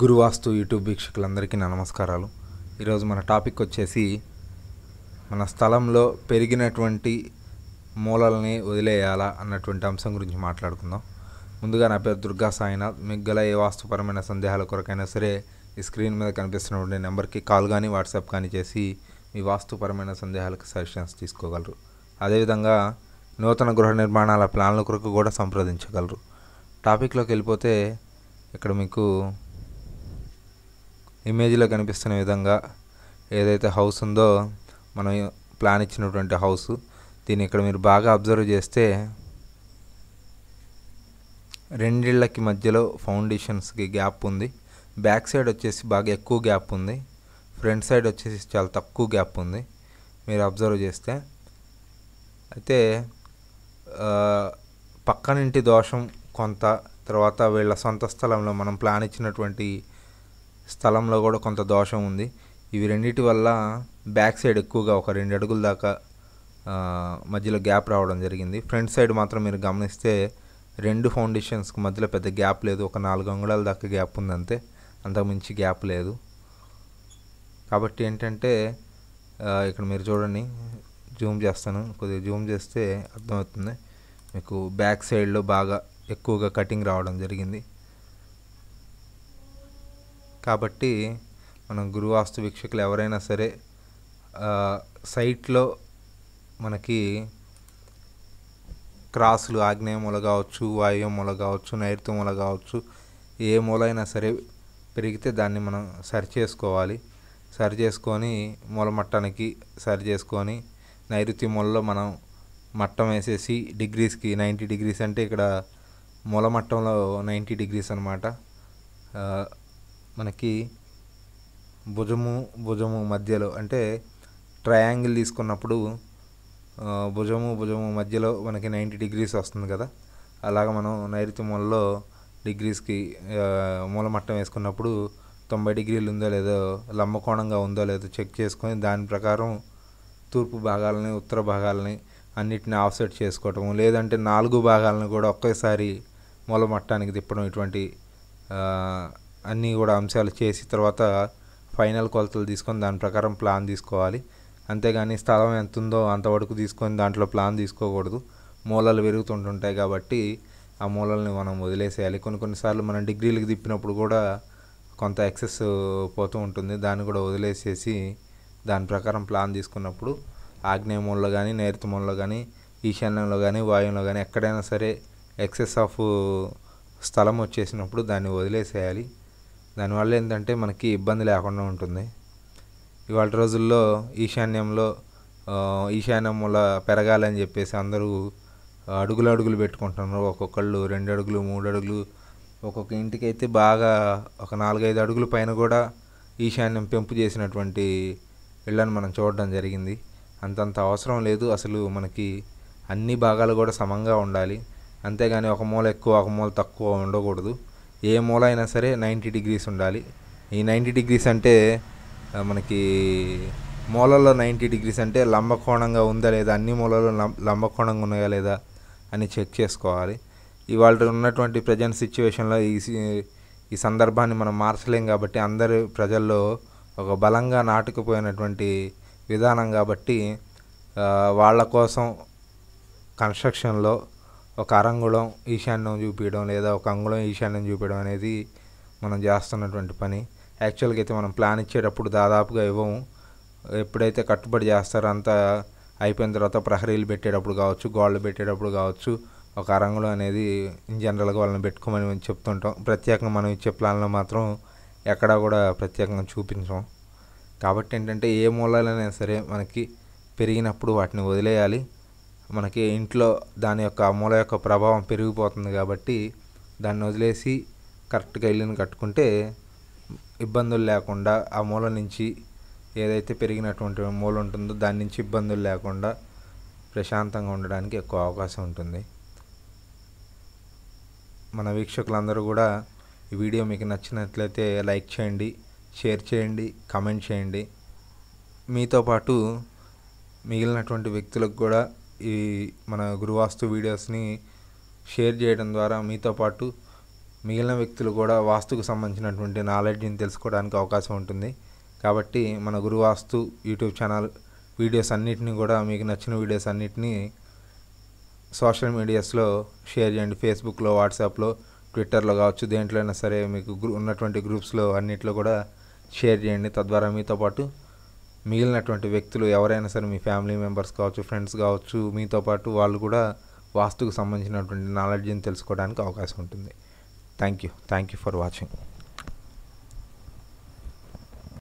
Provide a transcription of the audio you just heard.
గురువాస్తు YouTube వీక్షకులందరికీ నా నమస్కారాలు. ఈరోజు మన టాపిక్ వచ్చేసి మన స్థలంలో పెరిగినటువంటి మూలల్ని వదిలేయాలా అన్నటువంటి అంశం గురించి మాట్లాడుకుందాం. ముందుగా నా పేరు దుర్గా సాయినాథ్. మీకు గల ఏ వాస్తుపరమైన సందేహాల కొరకైనా సరే ఈ స్క్రీన్ మీద కనిపిస్తున్నటువంటి నెంబర్కి కాల్ కానీ వాట్సాప్ కానీ చేసి మీ వాస్తుపరమైన సందేహాలకు సజెషన్స్ తీసుకోగలరు. అదేవిధంగా నూతన గృహ నిర్మాణాల ప్లాన్ల కొరకు కూడా సంప్రదించగలరు. టాపిక్లోకి వెళ్ళిపోతే ఇక్కడ మీకు ఇమేజ్లో కనిపిస్తున్న విధంగా ఏదైతే హౌస్ ఉందో మనం ప్లాన్ ఇచ్చినటువంటి హౌస్ దీన్ని ఇక్కడ మీరు బాగా అబ్జర్వ్ చేస్తే రెండిళ్ళకి మధ్యలో ఫౌండేషన్స్కి గ్యాప్ ఉంది. బ్యాక్ సైడ్ వచ్చేసి బాగా ఎక్కువ గ్యాప్ ఉంది. ఫ్రంట్ సైడ్ వచ్చేసి చాలా తక్కువ గ్యాప్ ఉంది. మీరు అబ్జర్వ్ చేస్తే అయితే పక్కనింటి దోషం కొంత తర్వాత వీళ్ళ సొంత స్థలంలో మనం ప్లాన్ ఇచ్చినటువంటి స్థలంలో కూడా కొంత దోషం ఉంది. ఇవి రెండిటి వల్ల బ్యాక్ సైడ్ ఎక్కువగా ఒక రెండు అడుగుల దాకా మధ్యలో గ్యాప్ రావడం జరిగింది. ఫ్రంట్ సైడ్ మాత్రం మీరు గమనిస్తే రెండు ఫౌండేషన్స్కి మధ్యలో పెద్ద గ్యాప్ లేదు. ఒక నాలుగు అంగుళాల దాకా గ్యాప్ ఉంది అంతే. అంతకుమించి గ్యాప్ లేదు. కాబట్టి ఏంటంటే ఇక్కడ మీరు చూడండి. జూమ్ చేస్తాను. కొద్దిగా జూమ్ చేస్తే అర్థమవుతుంది. మీకు బ్యాక్ సైడ్లో బాగా ఎక్కువగా కటింగ్ రావడం జరిగింది. కాబట్టి మనం గురువాస్తు వీక్షకులు ఎవరైనా సరే సైట్లో మనకి క్రాసులు ఆగ్నేయ మూల కావచ్చు వాయువ్య మూల కావచ్చు నైరుతి మూల కావచ్చు ఏ మూల అయినా సరే పెరిగితే దాన్ని మనం సరి చేసుకోవాలి సరి చేసుకొని మూల మట్టానికి సరి చేసుకొని నైరుతి మూలలో మనం మట్టం వేసేసి డిగ్రీస్కి నైంటీ డిగ్రీస్ అంటే ఇక్కడ మూల మట్టంలో నైంటీ డిగ్రీస్ అనమాట మనకి భుజము భుజము మధ్యలో అంటే ట్రయాంగిల్ తీసుకున్నప్పుడు భుజము భుజము మధ్యలో మనకి నైంటీ డిగ్రీస్ వస్తుంది కదా. అలాగ మనం నైరుతి మూలలో డిగ్రీస్కి మూలమట్టం వేసుకున్నప్పుడు తొంభై డిగ్రీలు ఉందో లేదో లంబకోణంగా ఉందో లేదో చెక్ చేసుకొని దాని ప్రకారం తూర్పు భాగాలని ఉత్తర భాగాలని అన్నిటిని ఆఫ్సెట్ చేసుకోవటము. లేదంటే నాలుగు భాగాలను కూడా ఒకేసారి మూలమట్టానికి తిప్పడం ఇటువంటి అన్నీ కూడా అంశాలు చేసి తర్వాత ఫైనల్ కొలతలు తీసుకొని దాని ప్రకారం ప్లాన్ తీసుకోవాలి. అంతేగాని స్థలం ఎంత ఉందో అంతవరకు తీసుకొని దాంట్లో ప్లాన్ తీసుకోకూడదు. మూలలు పెరుగుతుంటుంటాయి కాబట్టి ఆ మూలల్ని మనం వదిలేసేయాలి. కొన్ని కొన్నిసార్లు మనం డిగ్రీలకు తిప్పినప్పుడు కూడా కొంత ఎక్సెస్ పోతూ ఉంటుంది. దాన్ని కూడా వదిలేసేసి దాని ప్రకారం ప్లాన్ తీసుకున్నప్పుడు ఆగ్నేయ మూలలో కానీ నైరుతి మూలలో కానీ ఈశాన్యంలో కానీ వాయువులో కానీ ఎక్కడైనా సరే ఎక్సెస్ ఆఫ్ స్థలం వచ్చేసినప్పుడు దాన్ని వదిలేసేయాలి. దానివల్ల ఏంటంటే మనకి ఇబ్బంది లేకుండా ఉంటుంది. ఇవాళ రోజుల్లో ఈశాన్యంలో ఈశాన్యముల ఈశాన్యం పెరగాలని చెప్పేసి అందరూ అడుగులు అడుగులు పెట్టుకుంటున్నారు. ఒక్కొక్కళ్ళు రెండు అడుగులు మూడు అడుగులు. ఒక్కొక్క ఇంటికి అయితే బాగా ఒక నాలుగైదు అడుగుల పైన కూడా ఈశాన్యం పెంపు చేసినటువంటి ఇళ్ళని మనం చూడడం జరిగింది. అంతంత అవసరం లేదు. అసలు మనకి అన్ని భాగాలు కూడా సమంగా ఉండాలి. అంతేగాని ఒక మూల ఎక్కువ ఒక మూల తక్కువ ఉండకూడదు. ఏ మూల అయినా సరే నైంటీ డిగ్రీస్ ఉండాలి. ఈ నైంటీ డిగ్రీస్ అంటే మనకి మూలలో నైంటీ డిగ్రీస్ అంటే లంబకోణంగా ఉందా లేదా అన్ని మూలలో లం- లంబకోణంగా ఉన్నాయా లేదా అని చెక్ చేసుకోవాలి. ఇవాళ ఉన్నటువంటి ప్రజెంట్ సిచ్యువేషన్లో ఈ ఈ సందర్భాన్ని మనం మార్చలేం కాబట్టి అందరి ప్రజల్లో ఒక బలంగా నాటుకుపోయినటువంటి విధానం కాబట్టి వాళ్ళ కోసం కన్స్ట్రక్షన్లో ఒక అరంగుళం ఈశాన్యం చూపించడం లేదా ఒక అంగుళం ఈశాన్యం చూపించడం అనేది మనం చేస్తున్నటువంటి పని. యాక్చువల్గా అయితే మనం ప్లాన్ ఇచ్చేటప్పుడు దాదాపుగా ఇవ్వము. ఎప్పుడైతే కట్టుబడి చేస్తారో అంతా అయిపోయిన తర్వాత ప్రహరీలు పెట్టేటప్పుడు కావచ్చు గోళ్ళు పెట్టేటప్పుడు కావచ్చు ఒక అరంగుళం అనేది ఇన్ జనరల్గా వాళ్ళని పెట్టుకోమని మేము చెప్తుంటాం. ప్రత్యేకంగా మనం ఇచ్చే ప్లాన్లో మాత్రం ఎక్కడా కూడా ప్రత్యేకంగా చూపించాం. కాబట్టి ఏంటంటే ఏ మూలాలైనా సరే మనకి పెరిగినప్పుడు వాటిని వదిలేయాలి. మనకి ఇంట్లో దాని యొక్క మూల యొక్క ప్రభావం పెరిగిపోతుంది కాబట్టి దాన్ని వదిలేసి కరెక్ట్గా ఇల్లుని కట్టుకుంటే ఇబ్బందులు లేకుండా ఆ మూల నుంచి ఏదైతే పెరిగినటువంటి మూల ఉంటుందో దాని నుంచి ఇబ్బందులు లేకుండా ప్రశాంతంగా ఉండడానికి ఎక్కువ అవకాశం ఉంటుంది. మన వీక్షకులందరూ కూడా ఈ వీడియో మీకు నచ్చినట్లయితే లైక్ చేయండి షేర్ చేయండి కామెంట్ చేయండి. మీతో పాటు మిగిలినటువంటి వ్యక్తులకు కూడా ఈ మన గురువాస్తు వీడియోస్ని షేర్ చేయడం ద్వారా మీతో పాటు మిగిలిన వ్యక్తులు కూడా వాస్తుకు సంబంధించినటువంటి నాలెడ్జ్ని తెలుసుకోవడానికి అవకాశం ఉంటుంది. కాబట్టి మన గురువాస్తు యూట్యూబ్ ఛానల్ వీడియోస్ అన్నిటిని కూడా మీకు నచ్చిన వీడియోస్ అన్నిటినీ సోషల్ మీడియాస్లో షేర్ చేయండి. ఫేస్బుక్లో వాట్సాప్లో ట్విట్టర్లో కావచ్చు దేంట్లో అయినా సరే మీకు గ్రూ ఉన్నటువంటి గ్రూప్స్లో అన్నిట్లో కూడా షేర్ చేయండి. తద్వారా మీతో పాటు మిగిలినటువంటి వ్యక్తులు ఎవరైనా సరే మీ ఫ్యామిలీ మెంబర్స్ కావచ్చు ఫ్రెండ్స్ కావచ్చు మీతో పాటు వాళ్ళు కూడా వాస్తుకు సంబంధించినటువంటి నాలెడ్జ్ని తెలుసుకోవడానికి అవకాశం ఉంటుంది. Thank you thank you for watching.